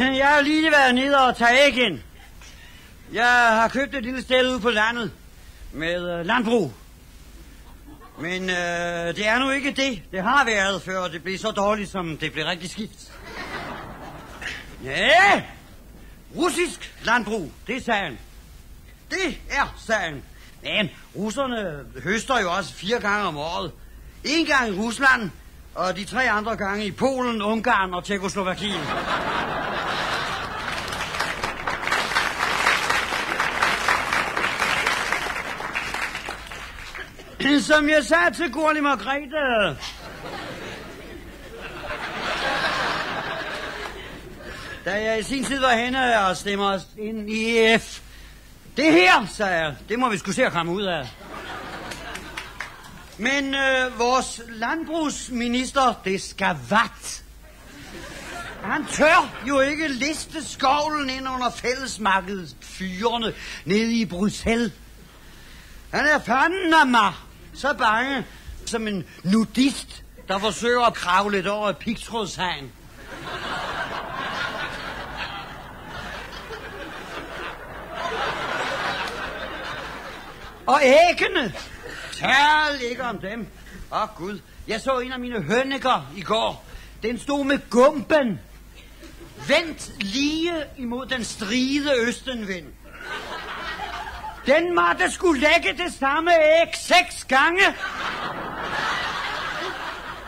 Jeg har lige været nede og tage igen. Jeg har købt et lille sted ude på landet med øh, landbrug. Men øh, det er nu ikke det. Det har været, før det blev så dårligt, som det blev rigtig skidt. Ja, russisk landbrug, det er sagen. Det er sagen. Men russerne høster jo også fire gange om året. En gang i Rusland, og de tre andre gange i Polen, Ungarn og Men Som jeg sagde til Gurli Margrethe. Da jeg i sin tid var henne og stemmer os ind i EF. Det her, sagde jeg, det må vi skulle se at komme ud af. Men øh, vores landbrugsminister, det skal vat. Han tør jo ikke liste skovlen ind under fællesmarkedet fyrene nede i Bruxelles. Han er fanden af mig så bange som en nudist, der forsøger at kravle lidt over et pigtrådshegn. Og æggene. Tal ikke om dem. Åh, oh, Gud. Jeg så en af mine hønneker i går. Den stod med gumpen. Vendt lige imod den stride østenvind. Den måtte skulle lægge det samme æg seks gange.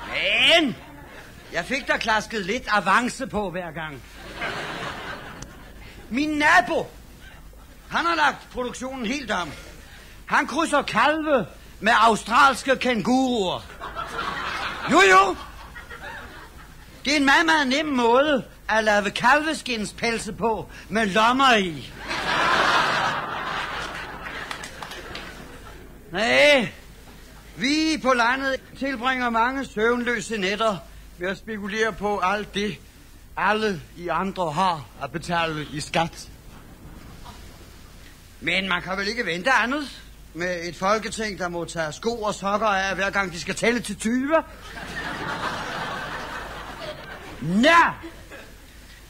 Men jeg fik da klasket lidt avance på hver gang. Min nabo, han har lagt produktionen helt om. Han krydser kalve med australske kænguruer. Jo, jo. Det er en meget, meget nem måde at lave kalveskinspelse på med lommer i. Nej, vi på landet tilbringer mange søvnløse nætter ved at spekulere på alt det, alle i andre har at betale i skat. Men man kan vel ikke vente andet med et folketing, der må tage sko og sokker af, hver gang de skal tælle til 20? Nå!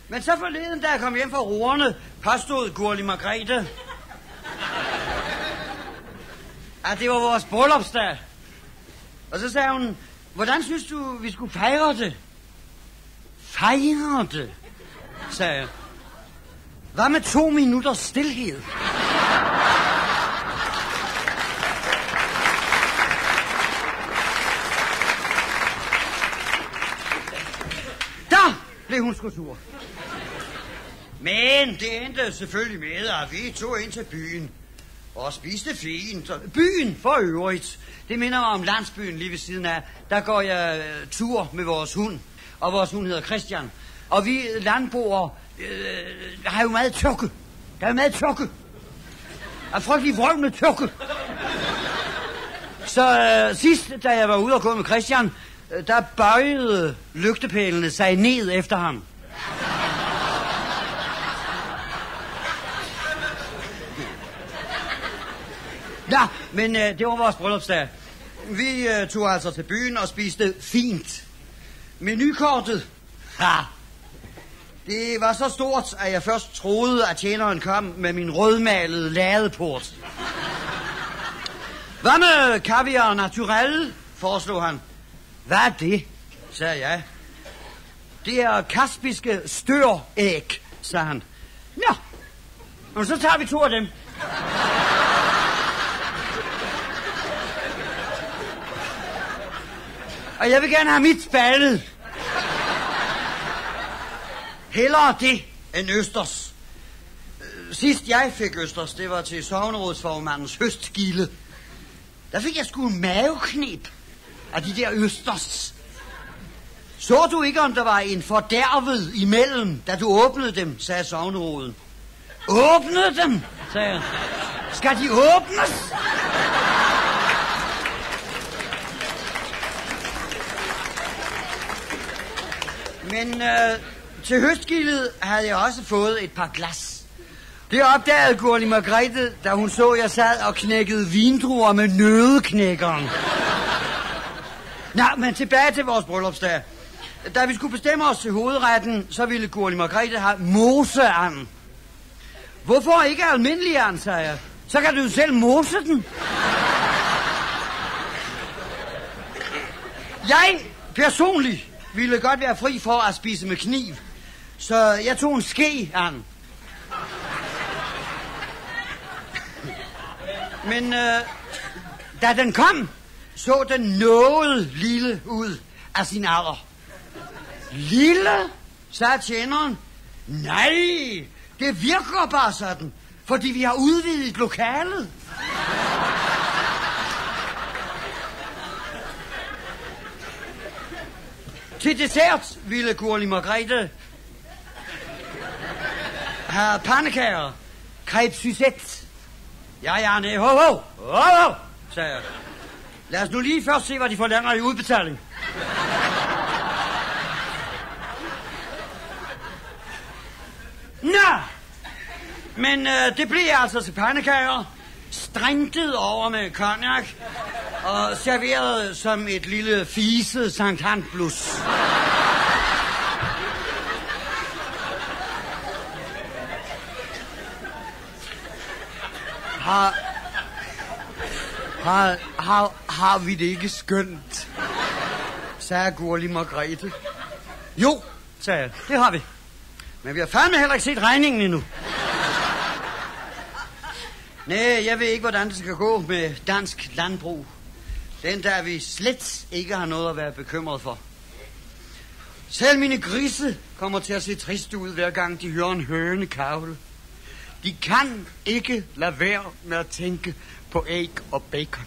Men så forleden, da jeg kom hjem fra roerne, påstod Gurli Margrethe, at det var vores bryllupsdag. Og så sagde hun, hvordan synes du, vi skulle fejre det? Fejre det, sagde jeg. Hvad med to minutters stillhed? Der blev hun sgu sur. Men det endte selvfølgelig med, at vi tog ind til byen og spiste fint. Byen for øvrigt. Det minder mig om landsbyen lige ved siden af. Der går jeg øh, tur med vores hund. Og vores hund hedder Christian. Og vi landboere øh, har jo meget tørke. Der er meget tørke. Der er frygtelig vrøv med tørke. Så øh, sidst, da jeg var ude og gå med Christian, øh, der bøjede lygtepælene sig ned efter ham. Ja, men øh, det var vores bryllupsdag. Vi øh, tog altså til byen og spiste fint. Menukortet, ha, det var så stort, at jeg først troede, at tjeneren kom med min rødmalede ladeport. Hvad med kaviar naturel, foreslog han. Hvad er det, sagde jeg. Det er kaspiske støræg, sagde han. Nå, og så tager vi to af dem. Og jeg vil gerne have mit spaldet. Hellere det end Østers. Sidst jeg fik Østers, det var til sovnerådsformandens høstgilde. Der fik jeg sgu en maveknep af de der Østers. Så du ikke, om der var en fordærvet imellem, da du åbnede dem, sagde sovneråden. Åbnede dem, sagde jeg. Skal de åbnes? Men øh, til høstgildet havde jeg også fået et par glas. Det opdagede Gurli Margrethe, da hun så, at jeg sad og knækkede vindruer med nødeknækkeren. Nå, men tilbage til vores bryllupsdag. Da vi skulle bestemme os til hovedretten, så ville Gurli Margrethe have moseand. Hvorfor ikke almindelig and, sagde jeg. Så kan du jo selv mose den. Jeg personligt ville godt være fri for at spise med kniv. Så jeg tog en ske an. Men øh, da den kom, så den noget lille ud af sin alder. Lille, sagde tjeneren. Nej, det virker bare sådan, fordi vi har udvidet lokalet. Til dessert ville Gurli Margrethe have pandekager, crepe Suzette. Ja, ja, nej, ho, ho, ho, ho, sagde jeg. Lad os nu lige først se, hvad de forlanger i udbetaling. Nå, men øh, det bliver altså til pandekager, strintet over med konjak, og serveret som et lille fiset Sankt Handblus. Har, har, har, har vi det ikke skønt? sagde Gurli Margrethe. Jo, sagde jeg, det har vi. Men vi har fandme heller ikke set regningen endnu. Nej, jeg ved ikke, hvordan det skal gå med dansk landbrug. Den der vi slet ikke har noget at være bekymret for. Selv mine grise kommer til at se trist ud, hver gang de hører en høne kavle. De kan ikke lade være med at tænke på æg og bacon.